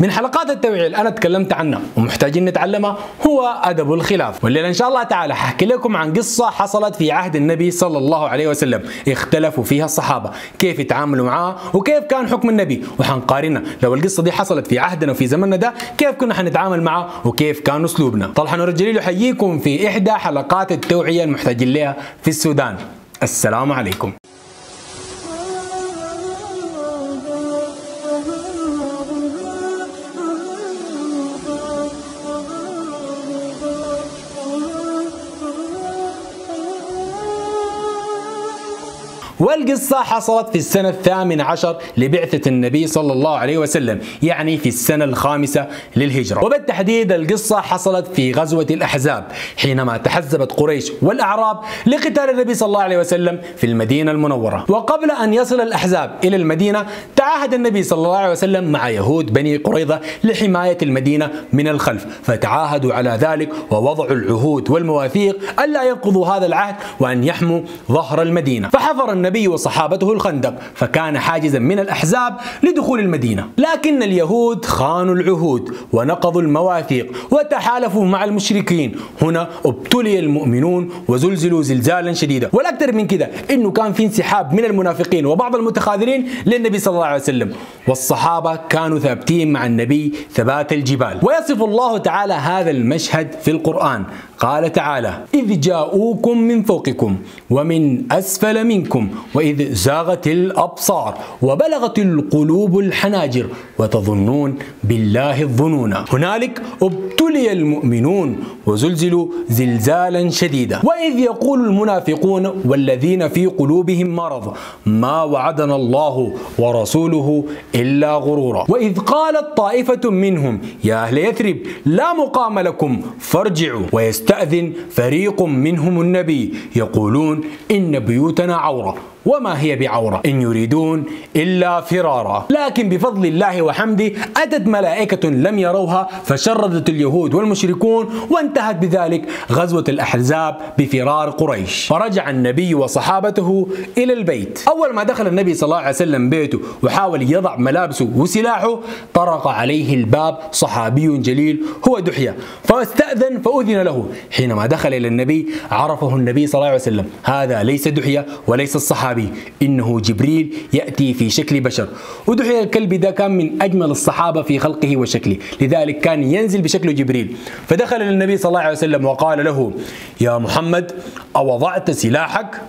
من حلقات التوعية اللي أنا تكلمت عنها ومحتاجين نتعلمها هو أدب الخلاف. والليلة إن شاء الله تعالى حكي لكم عن قصة حصلت في عهد النبي صلى الله عليه وسلم. اختلفوا فيها الصحابة. كيف يتعاملوا معها وكيف كان حكم النبي؟ وحنقارنها. لو القصة دي حصلت في عهدنا وفي زمننا ده كيف كنا حنتعامل معها وكيف كان أسلوبنا؟ طلحة نور الجليل يحييكم في إحدى حلقات التوعية المحتاجين لها في السودان. السلام عليكم. والقصة حصلت في السنة الثامنة عشر لبعثة النبي صلى الله عليه وسلم يعني في السنة الخامسة للهجرة. وبالتحديد القصة حصلت في غزوة الأحزاب حينما تحزبت قريش والأعراب لقتال النبي صلى الله عليه وسلم في المدينة المنورة. وقبل أن يصل الأحزاب إلى المدينة تعاهد النبي صلى الله عليه وسلم مع يهود بني قريظة لحماية المدينة من الخلف فتعاهدوا على ذلك ووضعوا العهود والمواثيق ألا ينقضوا هذا العهد وأن يحموا ظهر المدينة. فحفر النبي وصحابته الخندق فكان حاجزا من الأحزاب لدخول المدينة. لكن اليهود خانوا العهود ونقضوا المواثيق وتحالفوا مع المشركين. هنا ابتلي المؤمنون وزلزلوا زلزالا شديدا. والأكثر من كده إنه كان في انسحاب من المنافقين وبعض المتخاذلين للنبي صلى الله عليه وسلم. والصحابة كانوا ثابتين مع النبي ثبات الجبال. ويصف الله تعالى هذا المشهد في القرآن. قال تعالى إذ جاءوكم من فوقكم ومن أسفل منكم وإذ زاغت الأبصار وبلغت القلوب الحناجر وتظنون بالله الظنون. هنالك ابتلي المؤمنون وزلزلوا زلزالا شديدا. وإذ يقول المنافقون والذين في قلوبهم مرض ما وعدنا الله ورسوله إلا غرورا. وإذ قالت طائفة منهم يا أهل يثرب لا مقام لكم فارجعوا. ويستأذن فريق منهم النبي يقولون إن بيوتنا عورة. وما هي بعورة. إن يريدون إلا فرارا. لكن بفضل الله وحمده أتت ملائكة لم يروها فشردت اليهود والمشركون وانتهت بذلك غزوة الأحزاب بفرار قريش. فرجع النبي وصحابته إلى البيت. أول ما دخل النبي صلى الله عليه وسلم بيته وحاول يضع ملابسه وسلاحه طرق عليه الباب صحابي جليل هو دحية. فاستأذن فأذن له. حينما دخل إلى النبي عرفه النبي صلى الله عليه وسلم. هذا ليس دحية وليس الصحابي. الصحابي إنه جبريل يأتي في شكل بشر. ودحية الكلب ده كان من أجمل الصحابة في خلقه وشكله. لذلك كان ينزل بشكل جبريل. فدخل النبي صلى الله عليه وسلم وقال له يا محمد أوضعت سلاحك؟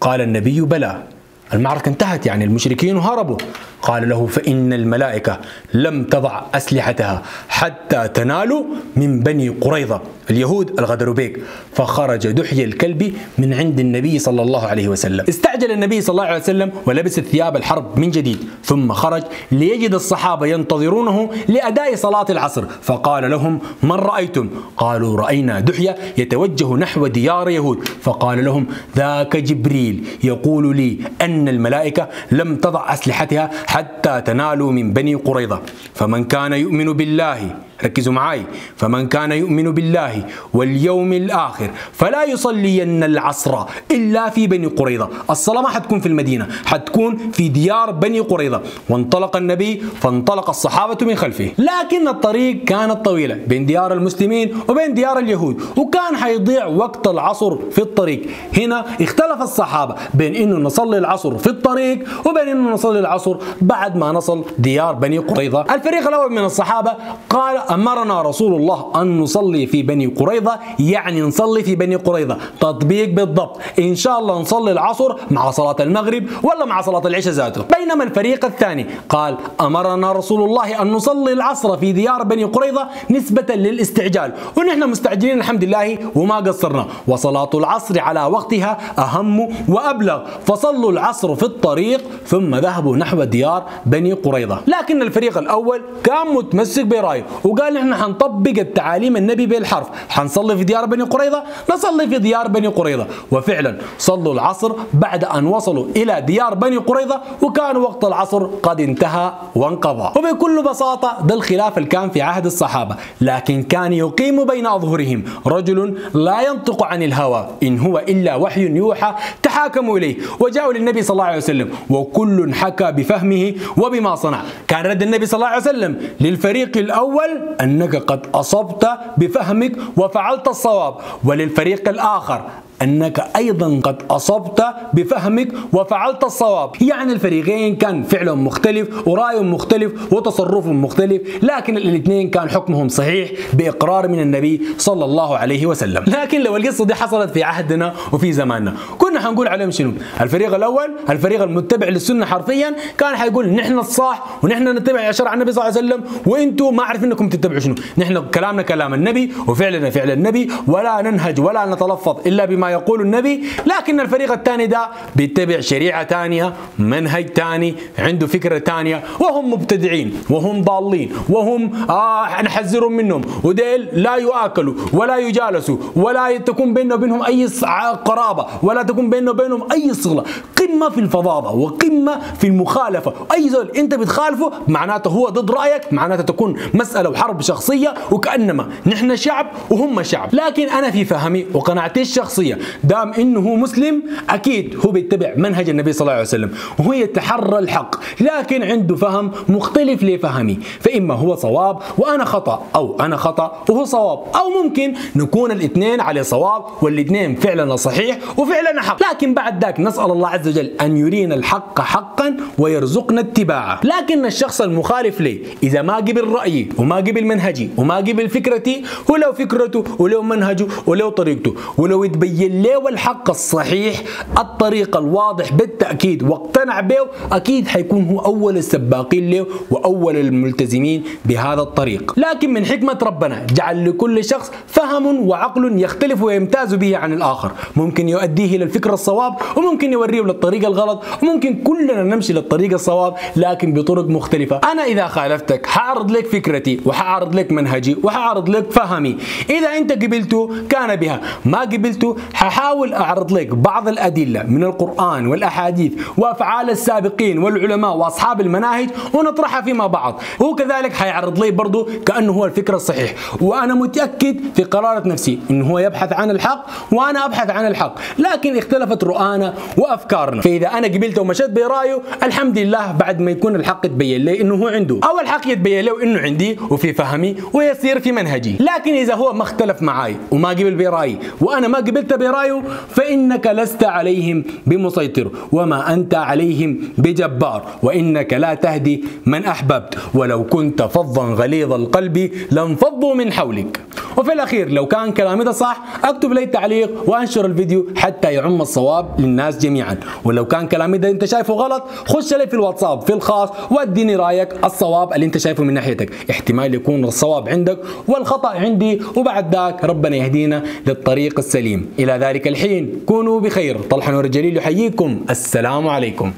قال النبي بلى. المعركة انتهت يعني المشركين هربوا. قال له فإن الملائكة لم تضع أسلحتها حتى تنالوا من بني قريظة اليهود الغدروا بيك فخرج دحي الكلب من عند النبي صلى الله عليه وسلم. استعجل النبي صلى الله عليه وسلم ولبس ثياب الحرب من جديد. ثم خرج ليجد الصحابة ينتظرونه لأداء صلاة العصر. فقال لهم من رأيتم؟ قالوا رأينا دحية يتوجه نحو ديار يهود. فقال لهم ذاك جبريل يقول لي أن الملائكة لم تضع أسلحتها حتى تنالوا من بني قريظة. فمن كان يؤمن بالله ركزوا معي فمن كان يؤمن بالله واليوم الآخر فلا يصلين العصر إلا في بني قريظة. الصلاة ما حتكون في المدينة حتكون في ديار بني قريظة. وانطلق النبي فانطلق الصحابة من خلفه. لكن الطريق كانت طويلة بين ديار المسلمين وبين ديار اليهود وكان حيضيع وقت العصر في الطريق. هنا اختلف الصحابة بين إنه نصلي العصر في الطريق وبين انه نصلي العصر بعد ما نصل ديار بني قريظة. الفريق الأول من الصحابة قال أمرنا رسول الله أن نصلي في بني قريظة يعني نصلي في بني قريظة. تطبيق بالضبط. إن شاء الله نصلي العصر مع صلاة المغرب ولا مع صلاة العشاء ذاته. بينما الفريق الثاني قال أمرنا رسول الله أن نصلي العصر في ديار بني قريظة نسبة للاستعجال. ونحن مستعجلين الحمد لله وما قصرنا. وصلاة العصر على وقتها أهم وأبلغ. فصلوا العصر في الطريق ثم ذهبوا نحو ديار بني قريظة. لكن الفريق الأول كان متمسك برأيه وقال نحن حنطبق التعاليم النبي بالحرف. حنصلي في ديار بني قريظة نصلي في ديار بني قريظة. وفعلا صلوا العصر بعد أن وصلوا إلى ديار بني قريظة وكان وقت العصر قد انتهى وانقضى. وبكل بساطة ده الخلاف اللي كان في عهد الصحابة. لكن كان يقيم بين أظهرهم رجل لا ينطق عن الهوى إن هو إلا وحي يوحى تحاكموا إليه. وجاءوا للنبي صلى الله عليه وسلم وكل حكى بفهمه وبما صنع. كان رد النبي صلى الله عليه وسلم للفريق الأول أنك قد أصبت بفهمك وفعلت الصواب وللفريق الآخر أنك أيضا قد أصبت بفهمك وفعلت الصواب. يعني الفريقين كان فعلهم مختلف ورأيهم مختلف وتصرفهم مختلف لكن الاثنين كان حكمهم صحيح بإقرار من النبي صلى الله عليه وسلم. لكن لو القصة دي حصلت في عهدنا وفي زماننا كنا حنقول عليهم شنو؟ الفريق الأول الفريق المتبع للسنة حرفيا كان حيقول نحن الصح ونحن نتبع شرع النبي صلى الله عليه وسلم وأنتم ما عارفين إنكم تتبعوا شنو. نحن كلامنا كلام النبي وفعلنا فعل النبي ولا ننهج ولا نتلفظ إلا بما يقول النبي لكن الفريق الثاني ده بيتبع شريعة ثانية منهج ثاني عنده فكرة ثانية وهم مبتدعين وهم ضالين وهم آه نحذرهم منهم وديل لا يؤكلوا ولا يجالسوا ولا تكون بيننا وبينهم أي قرابة ولا تكون بيننا وبينهم أي صلة قمة في الفظاظة وقمة في المخالفة. أي زول أنت بتخالفه معناته هو ضد رأيك معناته تكون مسألة وحرب شخصية وكأنما نحن شعب وهم شعب. لكن أنا في فهمي وقناعتي الشخصية دام إنه هو مسلم أكيد هو بيتبع منهج النبي صلى الله عليه وسلم وهو يتحرى الحق. لكن عنده فهم مختلف لفهمي. فإما هو صواب وأنا خطأ أو أنا خطأ وهو صواب. أو ممكن نكون الاثنين على صواب والإثنين فعلا صحيح وفعلا حق. لكن بعد ذاك نسأل الله عز وجل أن يرينا الحق حقا ويرزقنا اتباعه. لكن الشخص المخالف لي إذا ما قبل رايي وما قبل منهجي وما قبل فكرتي ولو فكرته ولو منهجه ولو طريقته ولو يتبين له الحق الصحيح الطريق الواضح بالتأكيد واقتنع به أكيد حيكون هو أول السباقين له وأول الملتزمين بهذا الطريق. لكن من حكمة ربنا جعل لكل شخص فهم وعقل يختلف ويمتاز به عن الآخر. ممكن يؤديه إلى الفكرة الصواب وممكن يوريه للطريق الغلط وممكن كلنا نمشي للطريق الصواب لكن بطرق مختلفة. أنا إذا خالفتك حعرض لك فكرتي وحعرض لك منهجي وحعرض لك فهمي. إذا أنت قبلته كان بها ما قبلته ححاول أعرض لك بعض الأدلة من القرآن والأحاديث وأفعال السابقين والعلماء وأصحاب المناهج ونطرحها فيما بعض. هو كذلك حيعرض لي برضه كأنه هو الفكر الصحيح. وأنا متأكد في قرارة نفسي أنه هو يبحث عن الحق وأنا أبحث عن الحق. لكن اختلفت رؤانا وأفكارنا. فإذا أنا قبلته ومشيت برأيه الحمد لله بعد ما يكون الحق يتبين لي أنه هو عنده. أو الحق يتبين له أنه عندي وفي فهمي ويصير في منهجي. لكن إذا هو ما اختلف معي وما قبل برأيي وأنا ما قبلت برأيه فإنك لست عليهم بمسيطر وما أنت عليهم بجبار وإنك لا تهدي من أحببت. ولو كنت فظا غليظ القلب لانفضوا من حولك. وفي الأخير لو كان كلامي ده صح أكتب لي تعليق وأنشر الفيديو حتى يعم الصواب للناس جميعا. ولو كان كلامي ده أنت شايفه غلط خش لي في الواتساب في الخاص واديني رأيك الصواب اللي أنت شايفه من ناحيتك. احتمال يكون الصواب عندك والخطأ عندي وبعد ذاك ربنا يهدينا للطريق السليم. إلى ذلك الحين كونوا بخير. طلحة نور الجليل يحييكم. السلام عليكم.